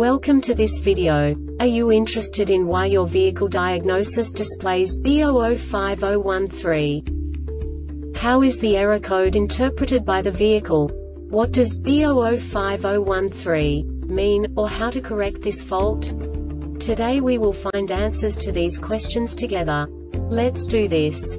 Welcome to this video. Are you interested in why your vehicle diagnosis displays B005013? How is the error code interpreted by the vehicle? What does B005013 mean, or how to correct this fault? Today we will find answers to these questions together. Let's do this.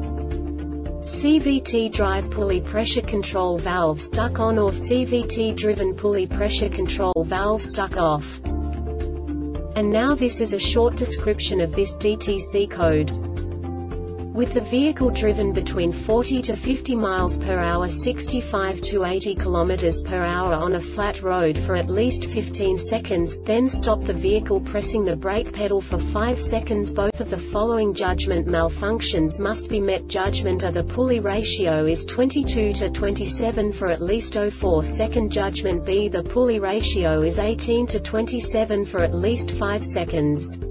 CVT drive pulley pressure control valve stuck on or CVT driven pulley pressure control valve stuck off. And now this is a short description of this DTC code. With the vehicle driven between 40 to 50 miles per hour 65 to 80 kilometers per hour on a flat road for at least 15 seconds, then stop the vehicle pressing the brake pedal for 5 seconds. Both of the following judgment malfunctions must be met. Judgment A the pulley ratio is 22 to 27 for at least 04 second judgment B the pulley ratio is 18 to 27 for at least 5 seconds.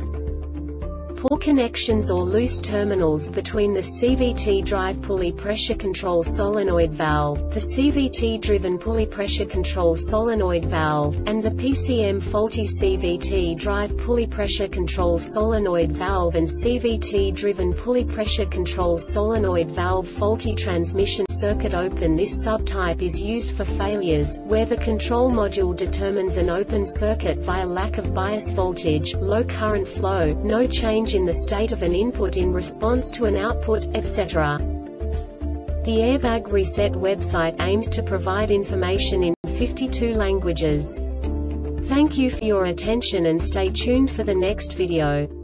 Poor connections or loose terminals between the CVT drive pulley pressure control solenoid valve, the CVT-driven pulley pressure control solenoid valve, and the PCM faulty CVT drive pulley pressure control solenoid valve and CVT-driven pulley pressure control solenoid valve. Faulty transmission circuit open. This subtype is used for failures, where the control module determines an open circuit via lack of bias voltage, low current flow, no change in the state of an input in response to an output, etc. The Airbag Reset website aims to provide information in 52 languages. Thank you for your attention and stay tuned for the next video.